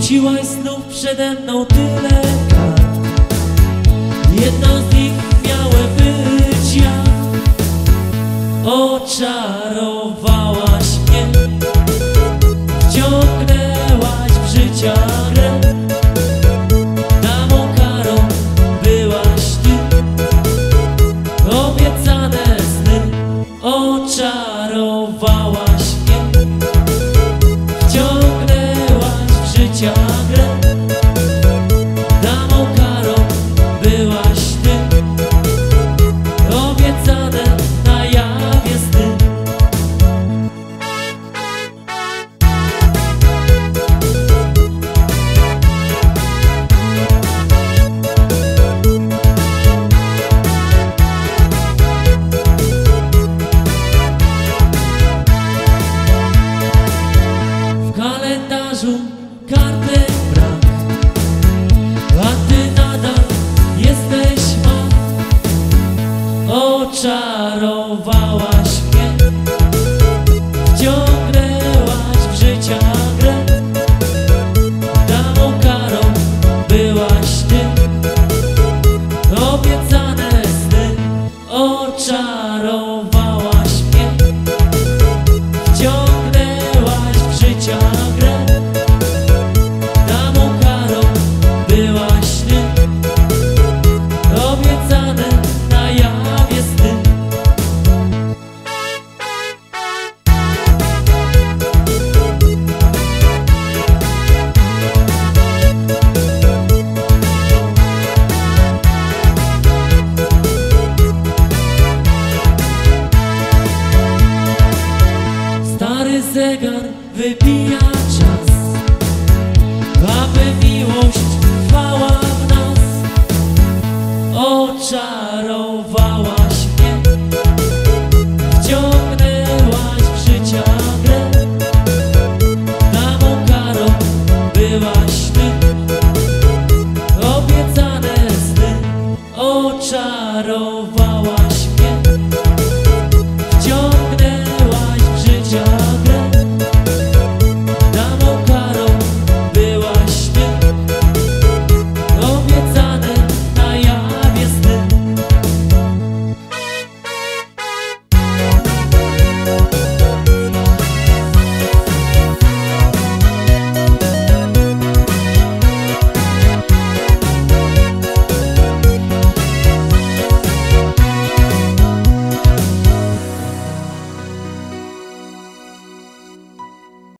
Rzuciłaś znów przede mną tyle kart. Jedną z nich miałem być ja. Oczarowałaś mnie. Wciągnęłaś w życia grę. Byłaś ty. Obiecane sny Oczarowałaś Grę Damą karą byłaś ty. Obiecane na jawie sny W kalendarzu Oczarowałaś Stary zegar wybija czas Aby miłość trwała w nas. Oczarowałaś mnie Wciągnęłaś w życia grę. Na mą byłaś ty. Obiecane sny oczarowałaś